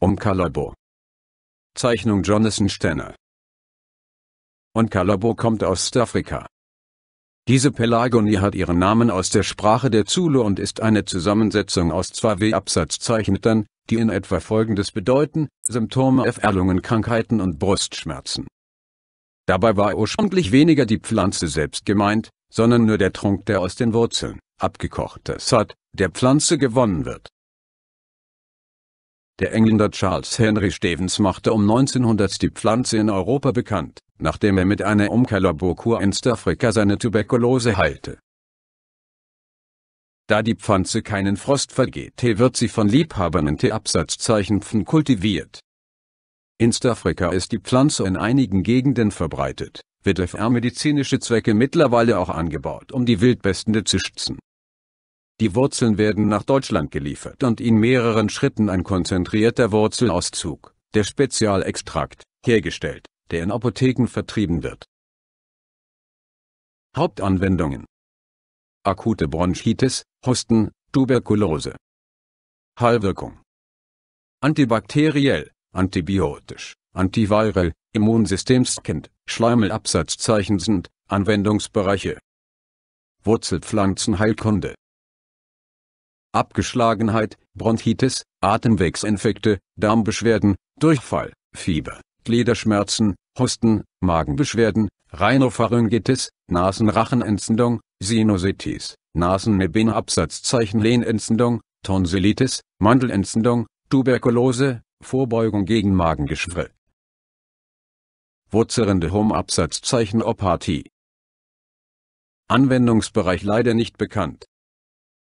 Umkalabo. Zeichnung Jonathan Stenner. Umkalabo kommt aus Ostafrika. Diese Pelagonie hat ihren Namen aus der Sprache der Zulu und ist eine Zusammensetzung aus zwei W-Absatzzeichen, die in etwa folgendes bedeuten, Symptome F. Lungenkrankheiten und Brustschmerzen. Dabei war ursprünglich weniger die Pflanze selbst gemeint, sondern nur der Trunk der aus den Wurzeln, abgekochte Sat, der Pflanze gewonnen wird. Der Engländer Charles Henry Stevens machte um 1900 die Pflanze in Europa bekannt, nachdem er mit einer Umkehrlaborkur in Stafrika seine Tuberkulose heilte. Da die Pflanze keinen Frost vergeht, wird sie von Liebhabern in T-Absatzzeichen kultiviert. In Stafrika ist die Pflanze in einigen Gegenden verbreitet, wird für medizinische Zwecke mittlerweile auch angebaut, um die Wildbestände zu schützen. Die Wurzeln werden nach Deutschland geliefert und in mehreren Schritten ein konzentrierter Wurzelauszug, der Spezialextrakt, hergestellt, der in Apotheken vertrieben wird. Hauptanwendungen Akute Bronchitis, Husten, Tuberkulose Heilwirkung Antibakteriell, antibiotisch, antiviral, Immunsystemskind, Schleimelabsatzzeichen sind Anwendungsbereiche. Wurzelpflanzenheilkunde Abgeschlagenheit, Bronchitis, Atemwegsinfekte, Darmbeschwerden, Durchfall, Fieber, Gliederschmerzen, Husten, Magenbeschwerden, Rhinopharyngitis, Nasenrachenentzündung, Sinusitis, Nasennebenabsatzzeichen Lehnentzündung, Tonsillitis, Mandelentzündung, Tuberkulose, Vorbeugung gegen Magengeschwür. Wurzelrinde Home-Absatzzeichen Opathie. Anwendungsbereich leider nicht bekannt.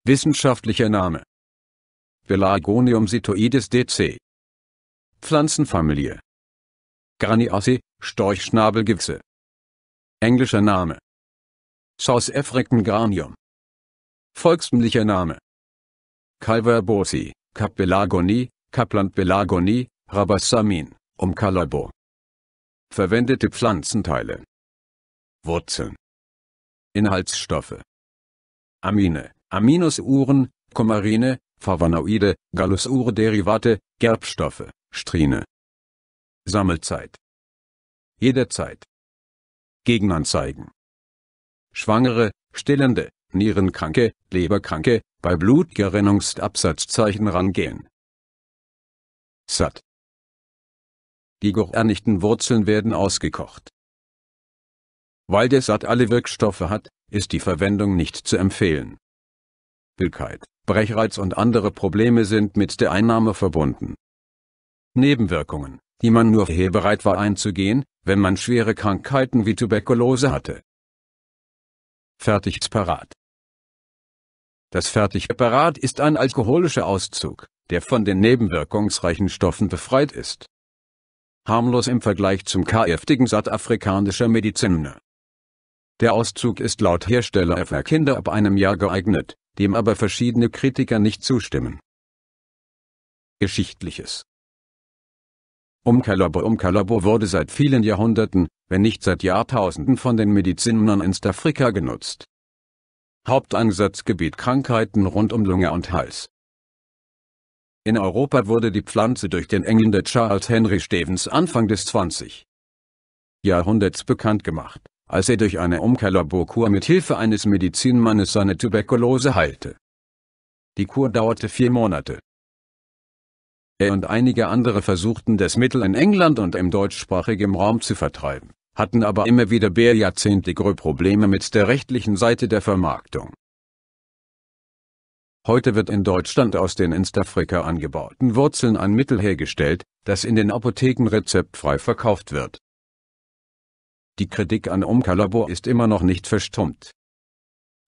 Wissenschaftlicher Name Pelargonium sitoides dc. Pflanzenfamilie Graniaceae, Storchschnabelgewächse. Englischer Name South African Granium. Volkstümlicher Name Calverbosi, Capelagoni, Kapland Belagoni, Rabassamin, Umkalabo. Verwendete Pflanzenteile Wurzeln Inhaltsstoffe Amine Aminosuren, Coumarine, Flavonoide, Gallusure-Derivate, Gerbstoffe, Strine. Sammelzeit. Jederzeit. Gegenanzeigen. Schwangere, Stillende, Nierenkranke, Leberkranke, bei Blutgerinnungsabsatzzeichen rangehen. Satt. Die geernigten Wurzeln werden ausgekocht. Weil der Satt alle Wirkstoffe hat, ist die Verwendung nicht zu empfehlen. Übelkeit, Brechreiz und andere Probleme sind mit der Einnahme verbunden. Nebenwirkungen, die man nur hier bereit war einzugehen, wenn man schwere Krankheiten wie Tuberkulose hatte. Fertigparat Das Fertigparat ist ein alkoholischer Auszug, der von den nebenwirkungsreichen Stoffen befreit ist. Harmlos im Vergleich zum kräftigen Satt afrikanischer Mediziner. Der Auszug ist laut Hersteller für Kinder ab einem Jahr geeignet, dem aber verschiedene Kritiker nicht zustimmen. Geschichtliches Umkalabo Umkalabo wurde seit vielen Jahrhunderten, wenn nicht seit Jahrtausenden von den Medizinern in Afrika genutzt. Haupteinsatzgebiet Krankheiten rund um Lunge und Hals. In Europa wurde die Pflanze durch den Engländer Charles Henry Stevens Anfang des 20. Jahrhunderts bekannt gemacht als er durch eine Umkehrlaborkur mit Hilfe eines Medizinmannes seine Tuberkulose heilte. Die Kur dauerte vier Monate. Er und einige andere versuchten das Mittel in England und im deutschsprachigen Raum zu vertreiben, hatten aber immer wieder jahrzehntige Probleme mit der rechtlichen Seite der Vermarktung. Heute wird in Deutschland aus den in Afrika angebauten Wurzeln ein Mittel hergestellt, das in den Apotheken rezeptfrei verkauft wird. Die Kritik an Umkalabor ist immer noch nicht verstummt.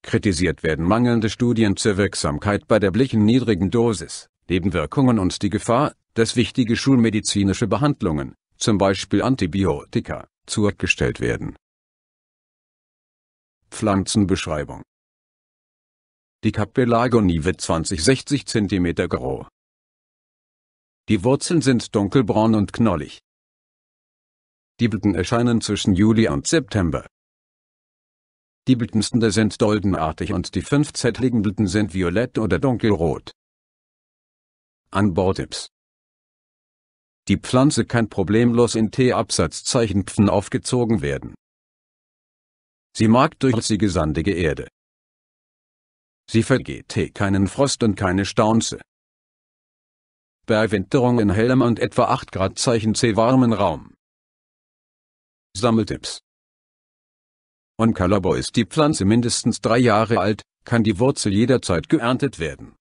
Kritisiert werden mangelnde Studien zur Wirksamkeit bei der blichen niedrigen Dosis, Nebenwirkungen und die Gefahr, dass wichtige schulmedizinische Behandlungen, zum Beispiel Antibiotika, zurückgestellt werden. Pflanzenbeschreibung Die Kapelagonie wird 20-60 cm groß. Die Wurzeln sind dunkelbraun und knollig, die Blüten erscheinen zwischen Juli und September. Die Blütenstände sind doldenartig und die fünfzettligen Blüten sind violett oder dunkelrot. Anbautipps Die Pflanze kann problemlos in T-Absatzzeichen Pfen aufgezogen werden. Sie mag durchlässige sandige Erde. Sie vergeht keinen Frost und keine Staunze. Bei Winterung in hellem und etwa 8 Grad Zeichen C warmen Raum. Sammeltipps On Calabo ist die Pflanze mindestens drei Jahre alt, kann die Wurzel jederzeit geerntet werden.